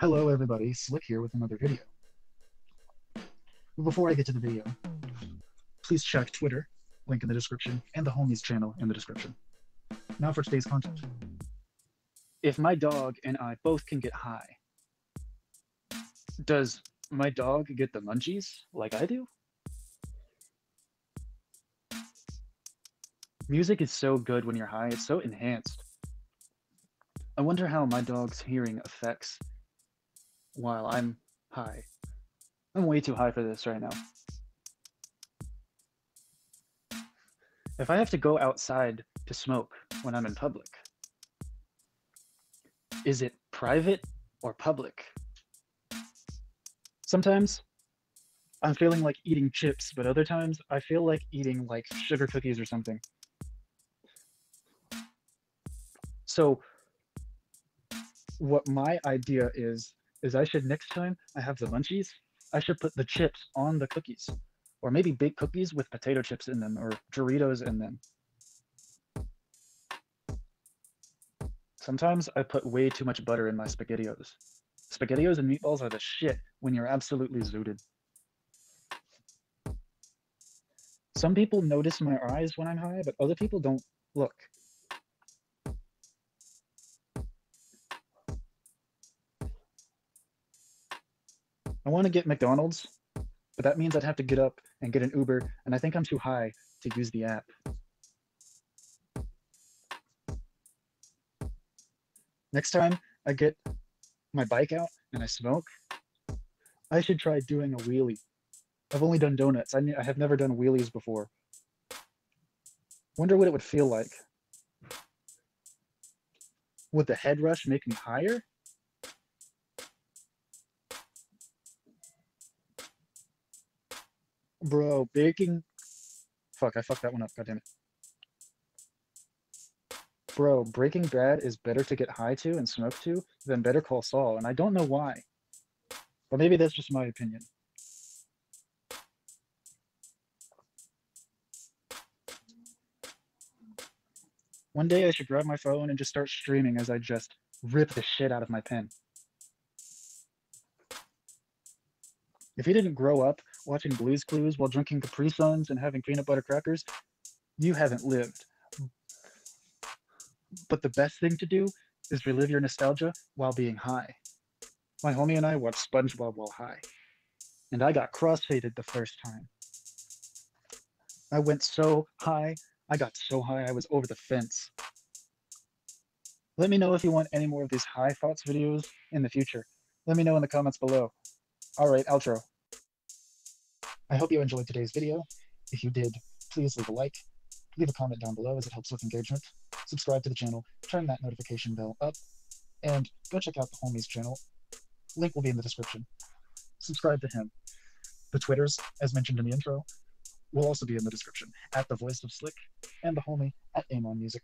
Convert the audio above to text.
Hello everybody, Slick here with another video. Before I get to the video, please check Twitter, link in the description, and the homies channel in the description. Now for today's content. If my dog and I both can get high, does my dog get the munchies like I do? Music is so good when you're high, it's so enhanced. I wonder how my dog's hearing affects while I'm high. I'm way too high for this right now. If I have to go outside to smoke when I'm in public, is it private or public? Sometimes I'm feeling like eating chips, but other times I feel like eating like sugar cookies or something. So what my idea is is I should next time I have the munchies, I should put the chips on the cookies. Or maybe baked cookies with potato chips in them or Doritos in them. Sometimes I put way too much butter in my spaghettios. Spaghettios and meatballs are the shit when you're absolutely zooted. Some people notice my eyes when I'm high, but other people don't look. I want to get McDonald's, but that means I'd have to get up and get an Uber, and I think I'm too high to use the app. Next time I get my bike out and I smoke, I should try doing a wheelie. I've only done donuts. I, I have never done wheelies before. Wonder what it would feel like. Would the head rush make me higher? Bro, baking. Fuck, I fucked that one up. God damn it. Bro, Breaking Bad is better to get high to and smoke to than Better Call Saul, and I don't know why. But maybe that's just my opinion. One day I should grab my phone and just start streaming as I just rip the shit out of my pen. If you didn't grow up watching Blues Clues while drinking Capri Suns and having peanut butter crackers, you haven't lived. But the best thing to do is relive your nostalgia while being high. My homie and I watched SpongeBob while high, and I got crossfaded the first time. I went so high, I got so high I was over the fence. Let me know if you want any more of these high thoughts videos in the future. Let me know in the comments below. All right, outro. I hope you enjoyed today's video. If you did, please leave a like, leave a comment down below as it helps with engagement, subscribe to the channel, turn that notification bell up, and go check out the homie's channel. Link will be in the description. Subscribe to him. The Twitters, as mentioned in the intro, will also be in the description, at the voice of Slick, and the homie at Amon Music.